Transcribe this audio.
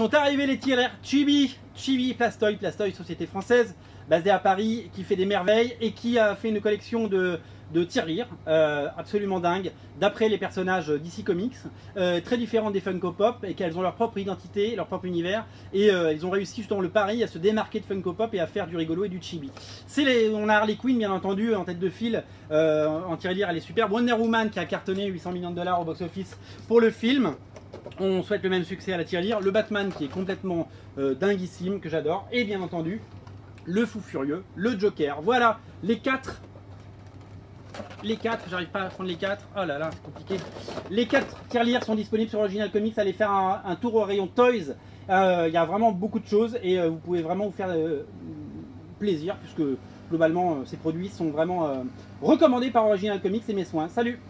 Sont arrivés les tireurs Chibi, Chibi Plastoy, Plastoy, société française basée à Paris, qui fait des merveilles et qui a fait une collection de, de tirelire euh, absolument dingue, d'après les personnages d'ici Comics, euh, très différents des Funko Pop et qu'elles ont leur propre identité, leur propre univers et euh, ils ont réussi justement le pari à se démarquer de Funko Pop et à faire du rigolo et du chibi. Les, on a Harley Quinn bien entendu en tête de file en tirelire, elle est super. Wonder Woman qui a cartonné 800 millions de dollars au box-office pour le film. On souhaite le même succès à la tirelire. Le Batman qui est complètement euh, dinguissime, que j'adore. Et bien entendu, le Fou Furieux, le Joker. Voilà les quatre. Les quatre, j'arrive pas à prendre les quatre. Oh là là, c'est compliqué. Les quatre tirelires sont disponibles sur Original Comics. Allez faire un, tour au rayon Toys. Euh, il y a vraiment beaucoup de choses et euh, vous pouvez vraiment vous faire plaisir puisque globalement ces produits sont vraiment recommandés par Original Comics et mes soins. Salut